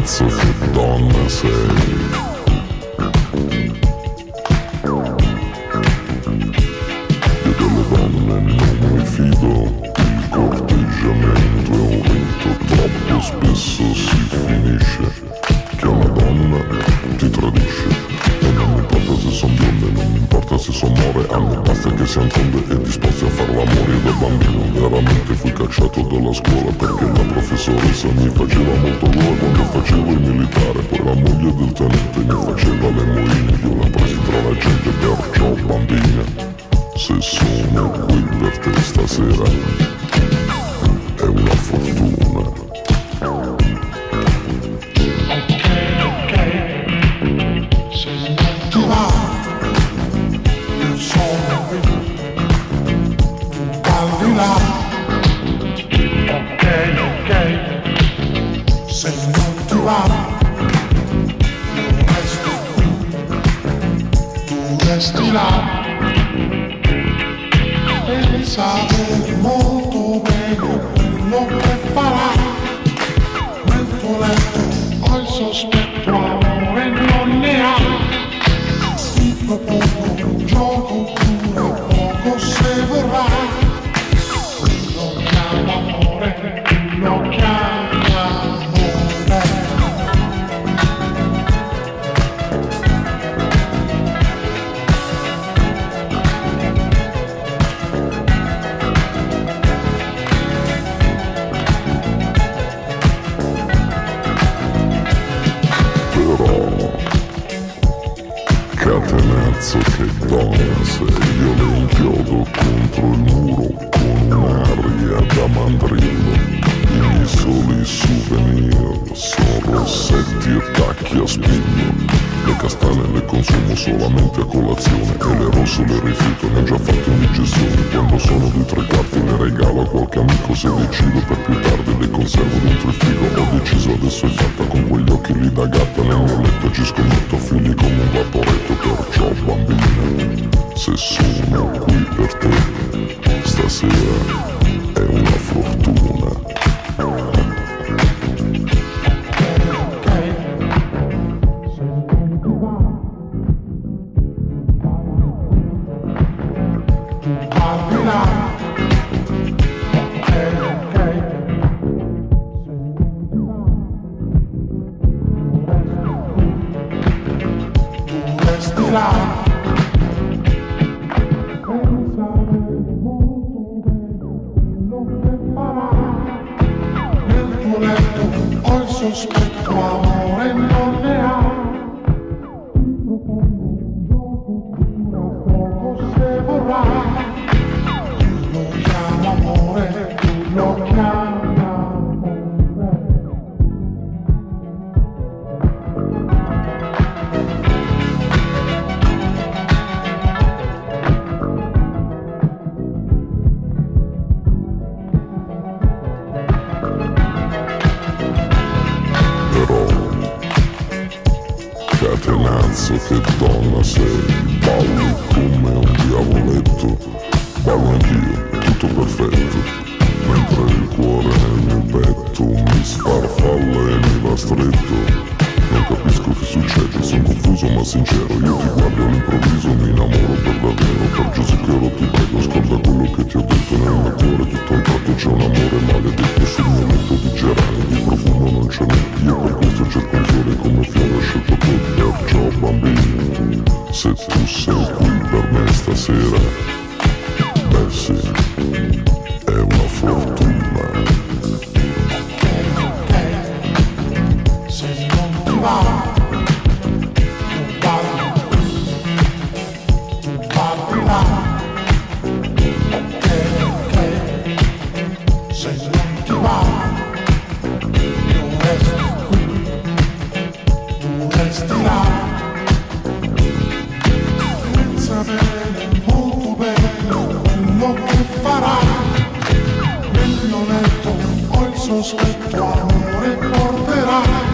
cazzo che donna sei. Io delle donne non mi fido, il corteggiamento è un rito, troppo spesso si finisce che una donna ti tradisce basta se sono more A me basta che siamo tonde e disposti a far l'amore. Io da bambino veramente fui cacciato dalla scuola Perché la professoressa mi faceva molto gola Quando facevo il militare. Poi la moglie del tenente mi faceva le moine Io la presi tra la gente perciò bambina Se sono qui per te stasera È una se non ti va, io resto qui, tu resti pensa bene, molto bene, quello che farà, nel tuo sospetto, non ne ha. Ti propongo un gioco dura poco se vorrai Catenazzo che donna sei Io le inchiodo contro il muro Con un'aria da mandrillo I miei soli souvenir Sono rossetti e tacchi a spillo Le castane le consumo solamente a colazione E le rosse le rifiuto, ne ho già fatto indigestione Quando sono di tre quarti le regalo a qualche amico Se decido per più tardi le conservo deciso adesso è fatta con quegli occhi lì da gatta Nel mio letto ci scommetto figli come un vaporetto Perciò bambina, se sono qui per te Stasera farai Nel tuo letto ho il sospetto amore non Però. Catenazzo che donna sei? Balli come un diavoletto. Ballo anch'io, tutto perfetto. Mentre il cuore nel mio petto Mi sfarfalla e mi va stretto. Non capisco che succede, sono confuso ma sincero. Io ti guardo all'improvviso, mi innamoro per davvero. Per oro ti prego, ascolta quello che ti ho detto Nel mio cuore. Tutto un tratto c'è un amore maledetto Sul mio letto di gerani, di profumo non ce n'è bambini, se tu sospetto amore porterai